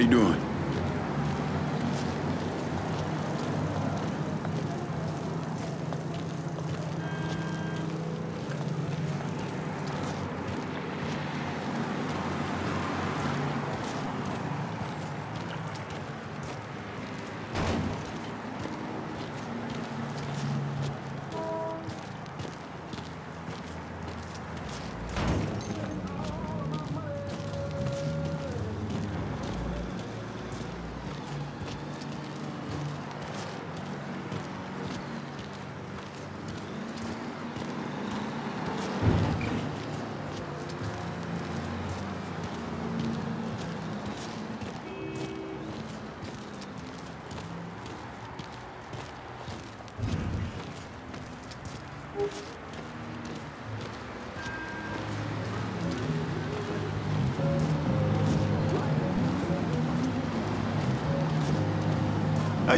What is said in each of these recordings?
How you doing?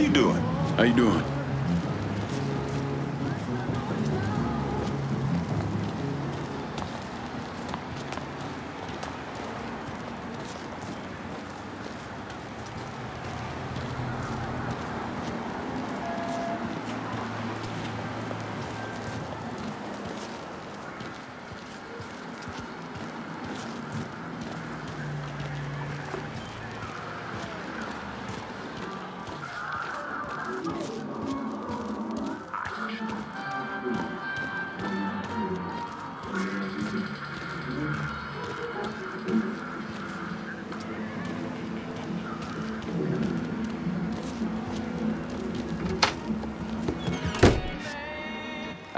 You doing? How you doing?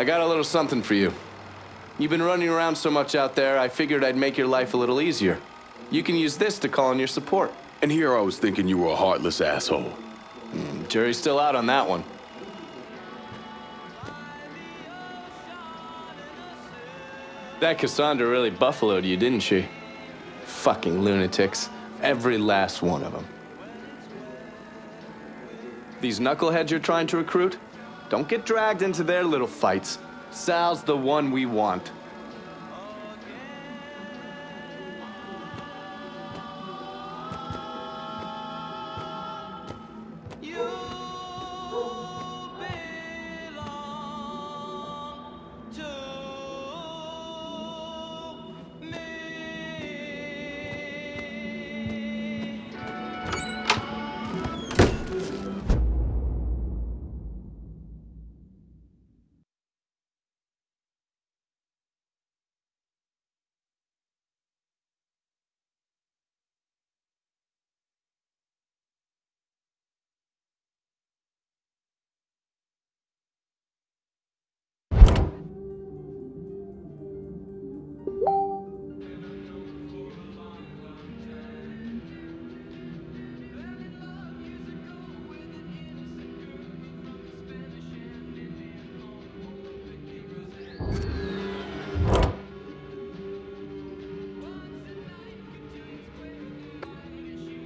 I got a little something for you. You've been running around so much out there, I figured I'd make your life a little easier. You can use this to call in your support. And here I was thinking you were a heartless asshole. Hmm, jury's still out on that one. That Cassandra really buffaloed you, didn't she? Fucking lunatics. Every last one of them. These knuckleheads you're trying to recruit? Don't get dragged into their little fights. Sal's the one we want.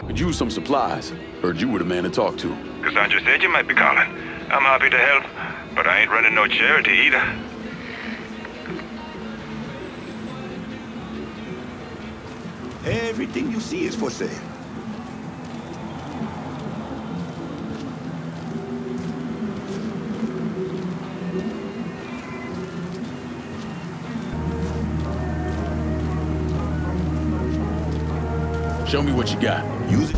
Could use some supplies. Heard you were the man to talk to. Cassandra said you might be calling. I'm happy to help, but I ain't running no charity either. Everything you see is for sale. Show me what you got. Use it.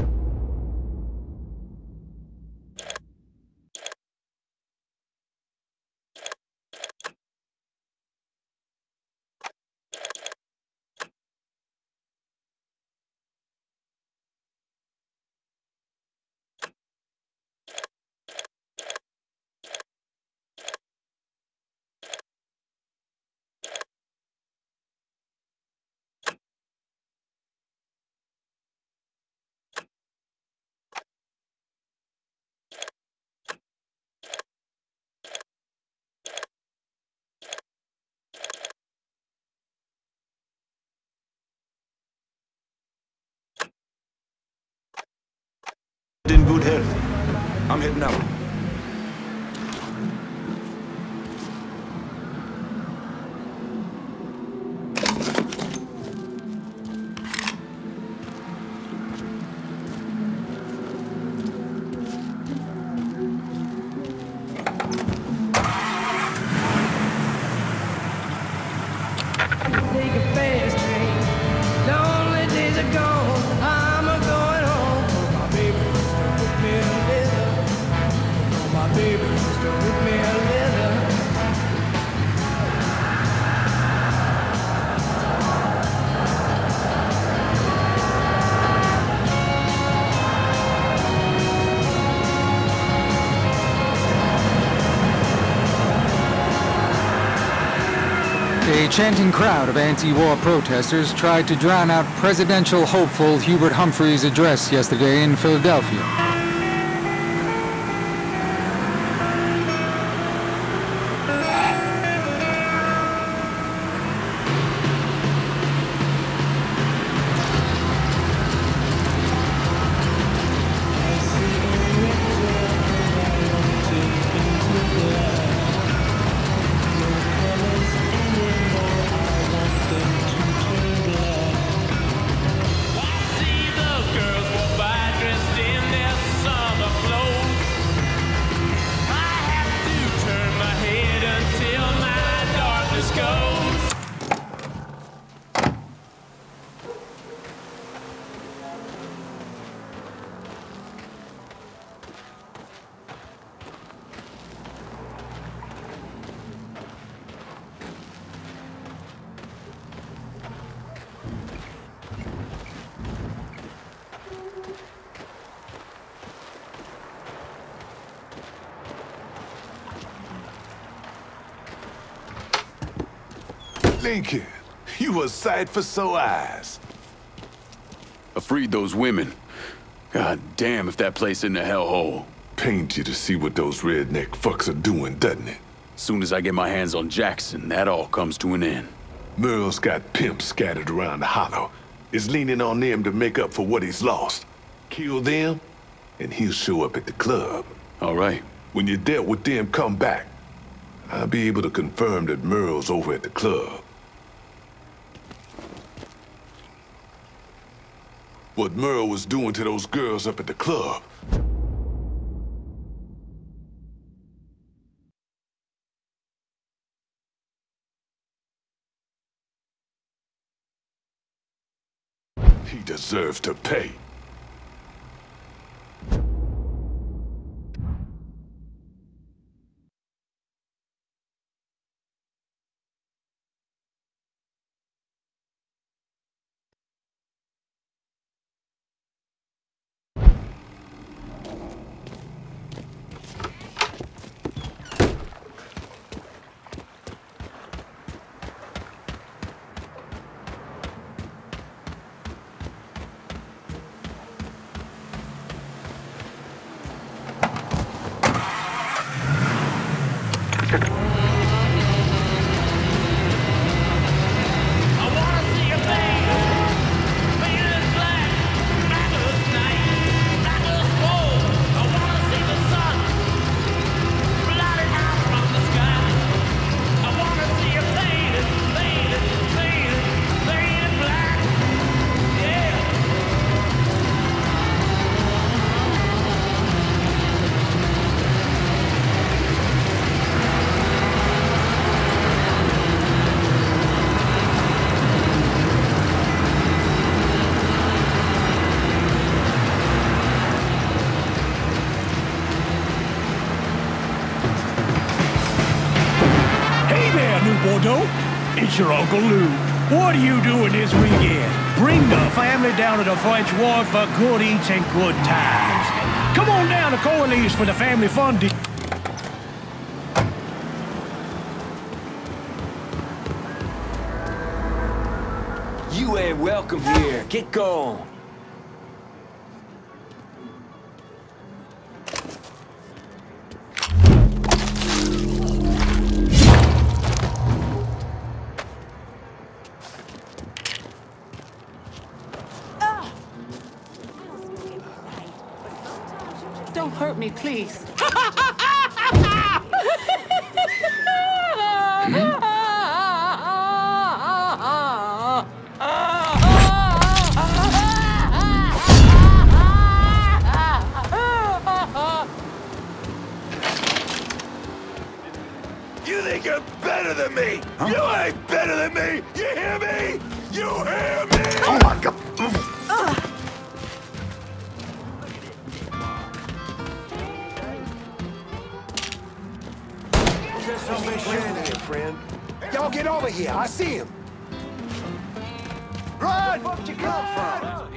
In good health. I'm heading out. Chanting crowd of anti-war protesters tried to drown out presidential hopeful Hubert Humphrey's address yesterday in Philadelphia. Lincoln, you a sight for sore eyes. I freed those women. God damn if that place in the hellhole. Pains you to see what those redneck fucks are doing, doesn't it? Soon as I get my hands on Jackson, that all comes to an end. Merle's got pimps scattered around the hollow. Is leaning on them to make up for what he's lost. Kill them, and he'll show up at the club. All right. When you're dealt with them, come back. I'll be able to confirm that Merle's over at the club. What Merle was doing to those girls up at the club. He deserves to pay. Uncle. What are you doing this weekend? Bring the family down to the French Ward for good eats and good times. Come on down to Corley's for the family fun. You ain't welcome here. Get gone. Hurt me, please. You think you're better than me? You ain't better than me! You hear me? You hear me? Oh my god! Friend. Y'all get over here. I see him. Run! Where'd you come from?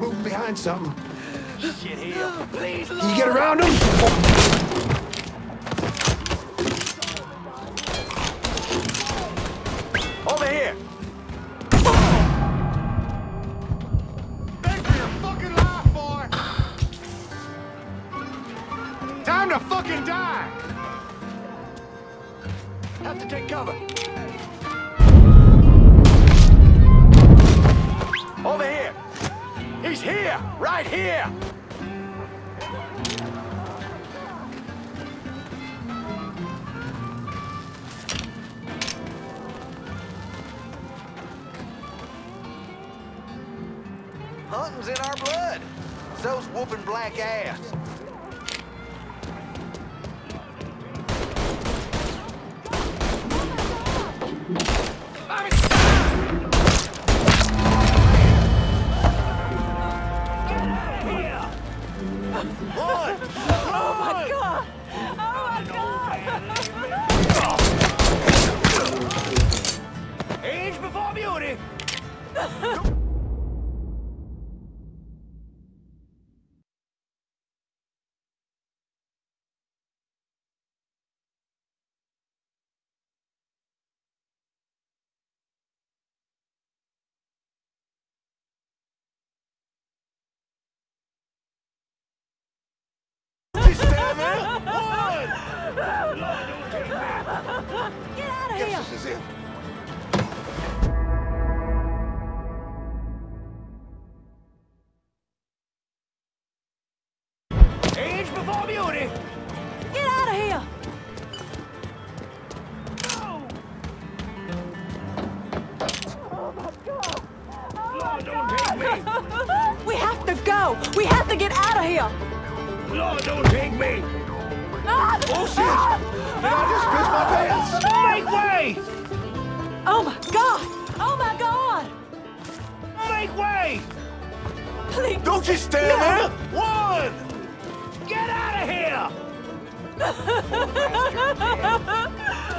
Moving behind something. Can you get around him? Take cover. Over here! He's here! Right here! Hunting's in our blood. So's whooping black ass. Go! We have to get out of here! Lord, don't take me. Ah! Oh shit! Ah! Did I just piss my pants? Ah! Make way! Oh my god! Oh my god! Make way! Please! Don't you stand there! One! Get out of here!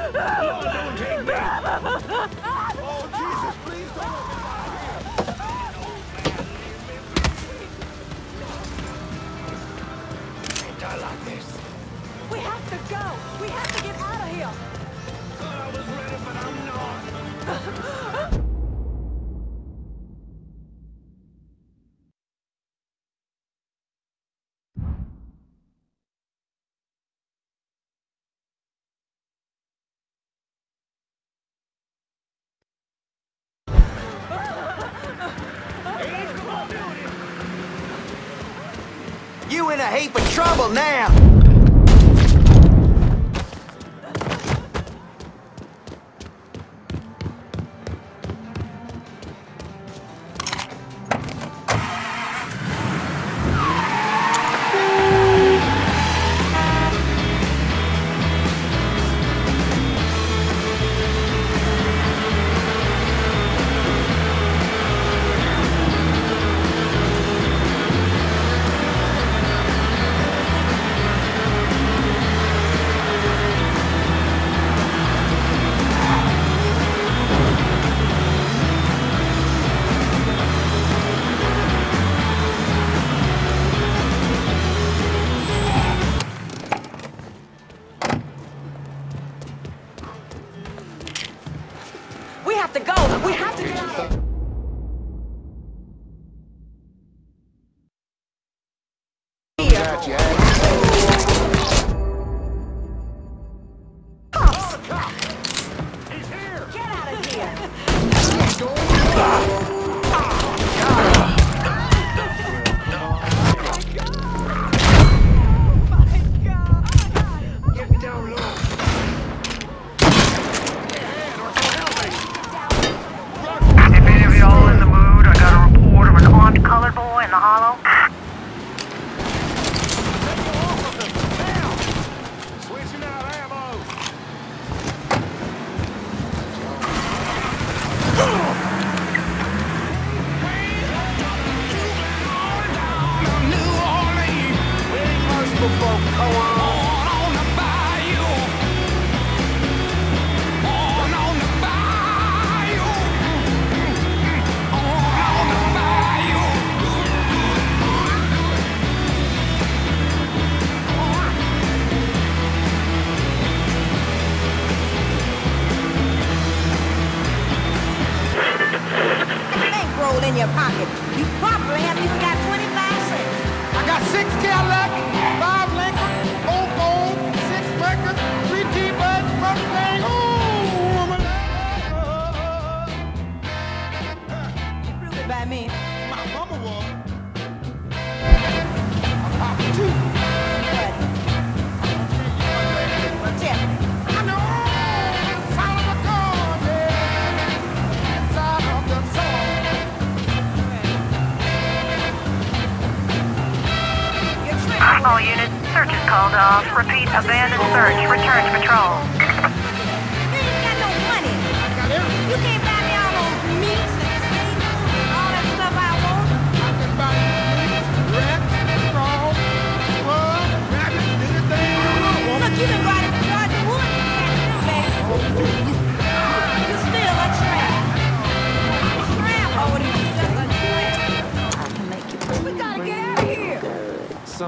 Lord, don't take me. Ah! Oh, Jesus, please don't! Go! We have to get out of here! I was ready, but I'm not. You in a heap of trouble now.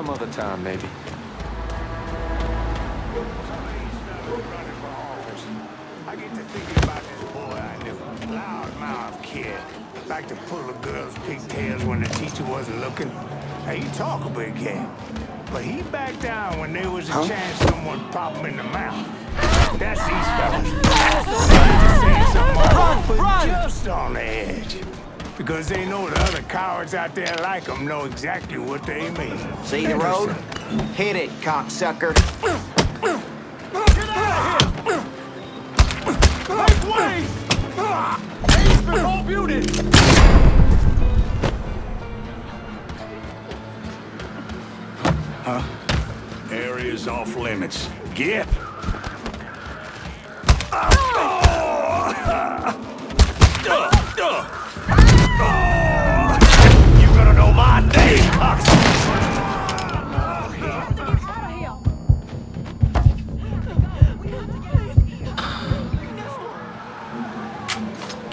Some other time, maybe. I get to thinking about this boy I knew. Loudmouth kid. Like to pull a girl's pigtails when the teacher wasn't looking. Hey, he talk a big game. But he backed down when there was a chance someone pop him in the mouth. That's these fellas. Saying something off, but just on the edge. Because they know the other cowards out there like them know exactly what they mean. See the road? Hit it, cocksucker. Make way! Ace before beauty! Huh? Area's off limits. Get! You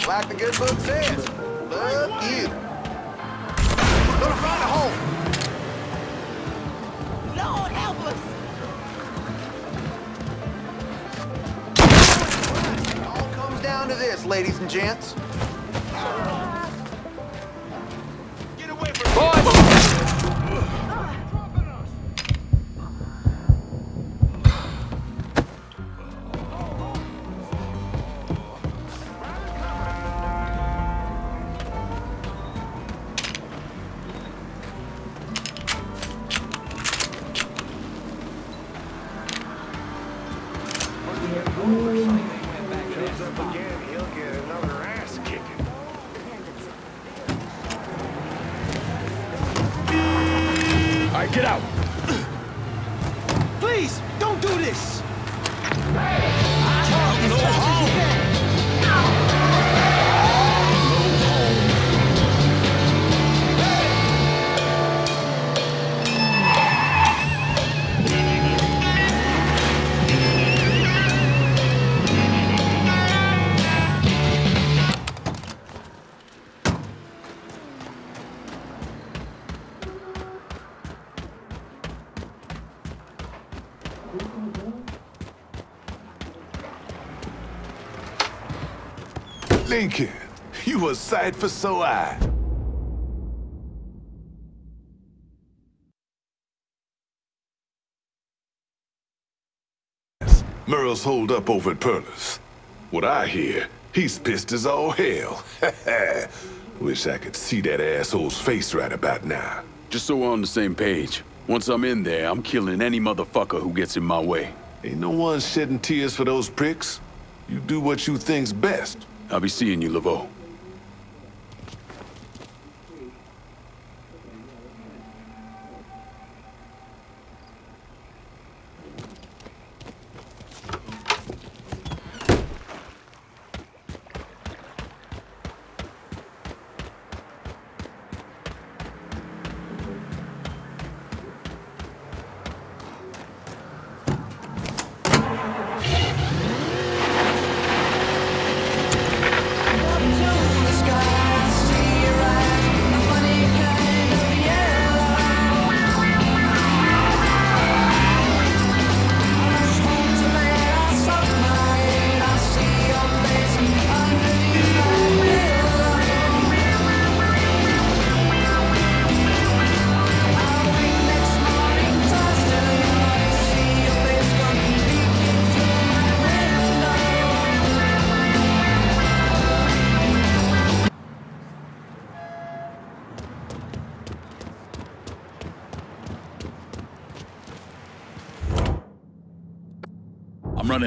Like the good book says. Fuck you. We're Gonna find a hole. Lord help us. All comes down to this, ladies and gents. Get out. Lincoln, you a sight for so eye. Merle's holed up over at Perla's. What I hear, he's pissed as all hell. Wish I could see that asshole's face right about now. Just so we're on the same page. Once I'm in there, I'm killing any motherfucker who gets in my way. Ain't no one shedding tears for those pricks. You do what you think's best. I'll be seeing you, Laveau.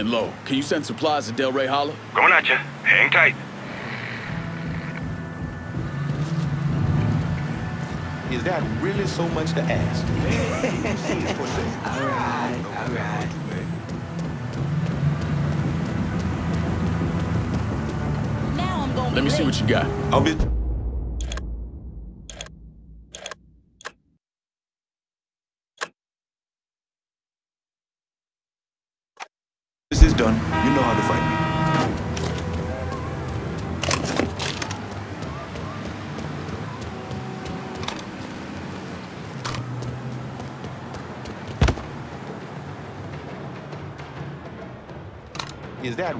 Running low. Can you send supplies to Delray Hollow? Going at you. Hang tight. Is that really so much to ask? All right, all right. Now I'm gonna Let me see what you got. I'll be. Done. You know how to fight me. Is that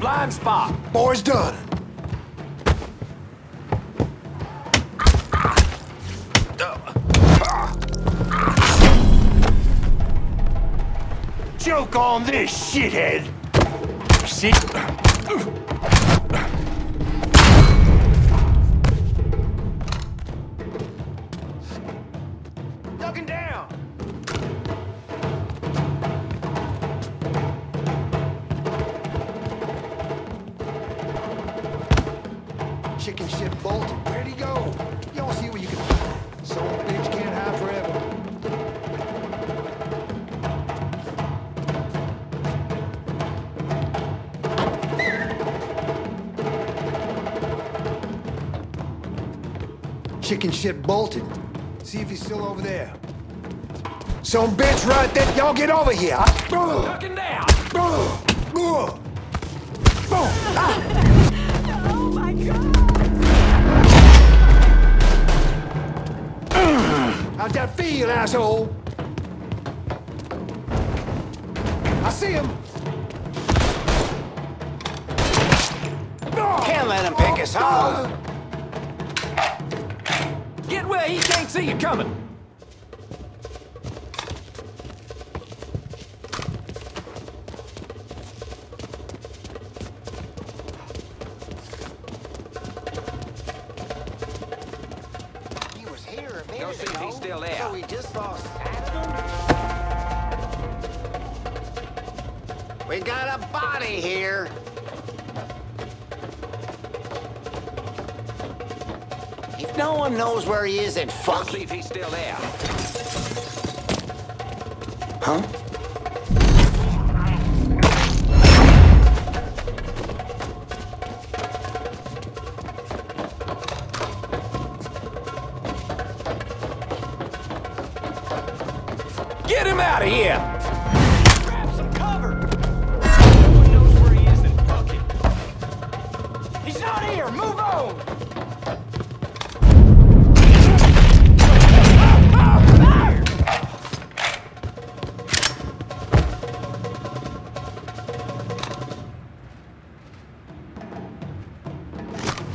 blind spot. Boy's done. Joke on this, shithead! See? Ducking down. Chicken shit bolted. Where'd he go? Don't see what you can find. Some bitch can't hide forever. Chicken shit bolted. See if he's still over there. Some bitch right there. Y'all get over here. Ducking down. Oh ah. my How'd that feel, asshole? I see him. Can't let him pick us off. Oh, Get where he can't see you coming. One knows where he is, then fuck See if he's still there.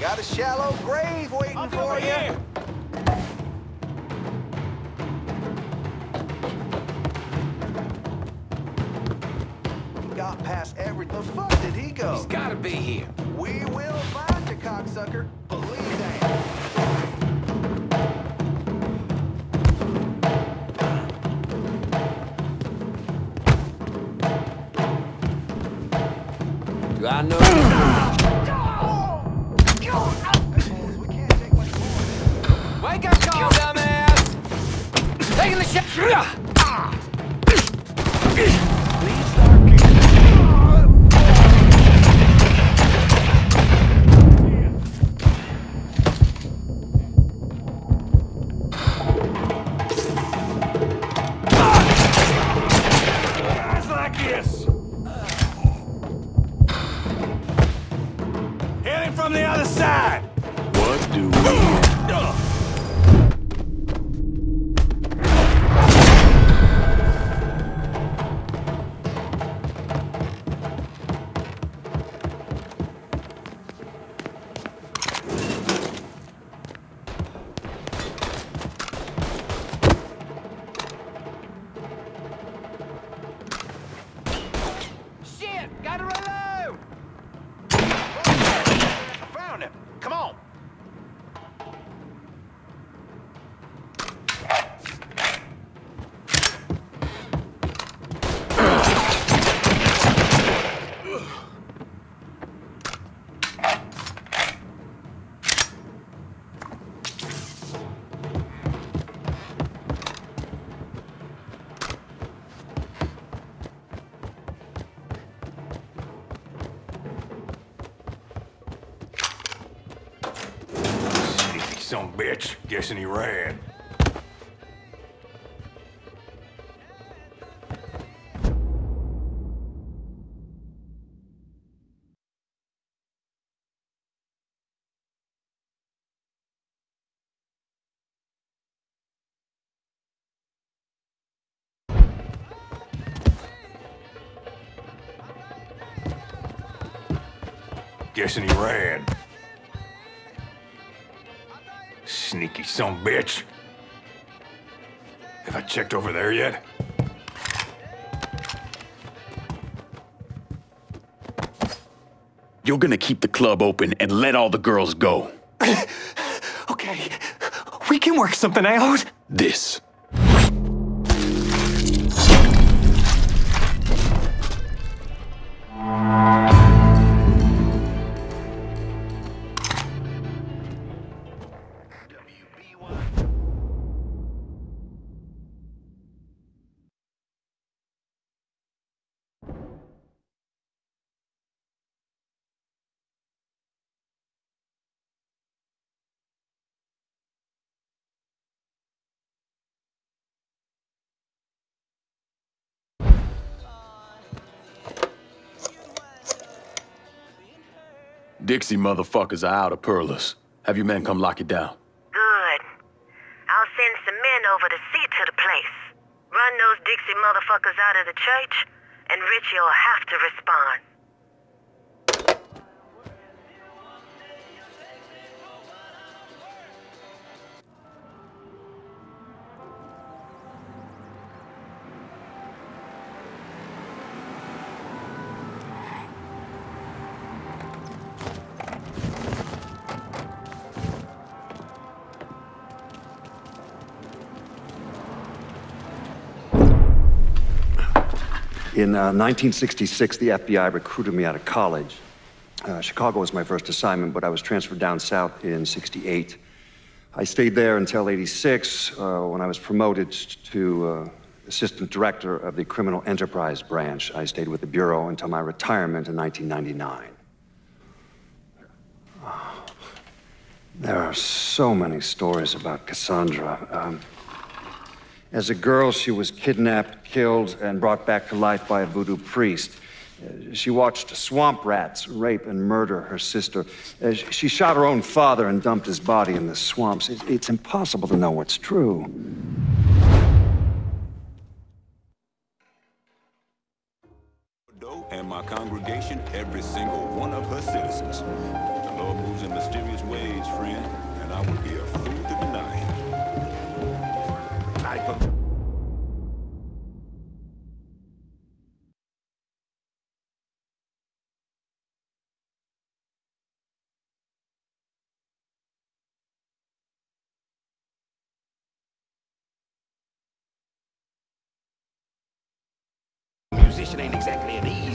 Got a shallow grave waiting for you. From the other side. A bitch. Guessing he ran. Guessing he ran. Sneaky son bitch. Have I checked over there yet? You're gonna keep the club open and let all the girls go. Okay, we can work something out. This. Dixie motherfuckers are out of Perlas. Have your men come lock it down. Good. I'll send some men over to see to the place. Run those Dixie motherfuckers out of the church, and Richie'll have to respond. In uh, 1966, the FBI recruited me out of college. Uh, Chicago was my first assignment, but I was transferred down south in 68. I stayed there until 86 uh, when I was promoted to uh, assistant director of the criminal enterprise branch. I stayed with the Bureau until my retirement in 1999. Ah, There are so many stories about Cassandra. Um, as a girl, she was kidnapped, killed, and brought back to life by a voodoo priest. She watched swamp rats rape and murder her sister. Uh, She shot her own father and dumped his body in the swamps. It's impossible to know what's true. Ain't exactly an easy.